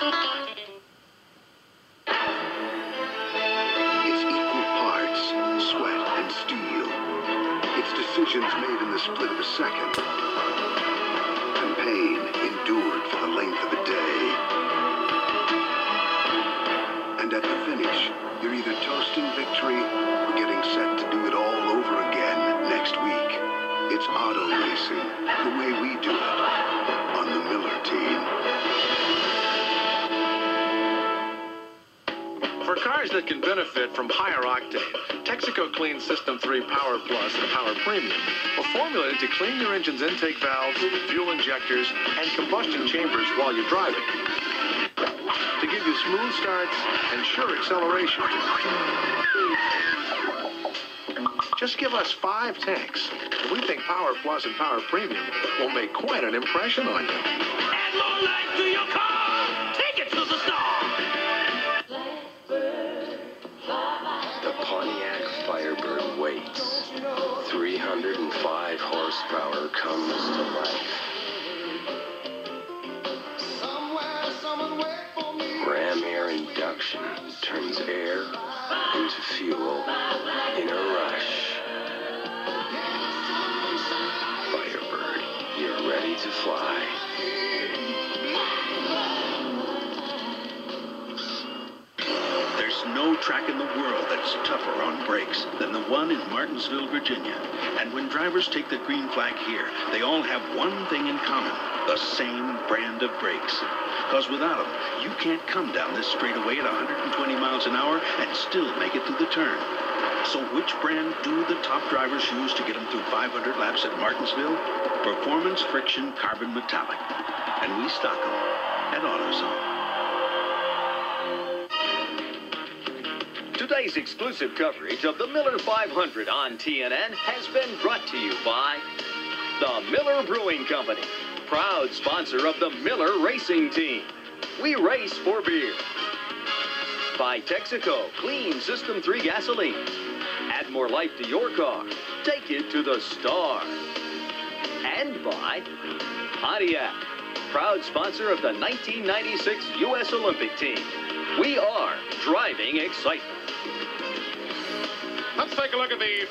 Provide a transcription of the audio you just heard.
It's equal parts sweat and steel. It's decisions made in the split of a second. And pain endured for the length of a day. And at the finish, you're either toasting victory or getting set to do it all over again next week. It's auto racing, the way we do it on the Miller team. Cars that can benefit from higher octane, Texaco Clean System 3 Power Plus and Power Premium are formulated to clean your engine's intake valves, fuel injectors, and combustion chambers while you're driving. To give you smooth starts and sure acceleration. Just give us five tanks. We think Power Plus and Power Premium will make quite an impression on you. Horsepower comes to life. Ram air induction turns air into fuel in a rush. Firebird, you're ready to fly. Track in the world that's tougher on brakes than the one in Martinsville, Virginia. And when drivers take the green flag here, they all have one thing in common the same brand of brakes. Because without them, you can't come down this straightaway at 120 miles an hour and still make it through the turn. So, which brand do the top drivers use to get them through 500 laps at Martinsville? Performance Friction Carbon Metallic. And we stock them at AutoZone. Today's exclusive coverage of the Miller 500 on TNN has been brought to you by the Miller Brewing Company, proud sponsor of the Miller Racing Team. We race for beer. By Texaco Clean System 3 Gasoline. Add more life to your car. Take it to the star. And by Pontiac, proud sponsor of the 1996 U.S. Olympic team. We are driving excitement. Let's take a look at the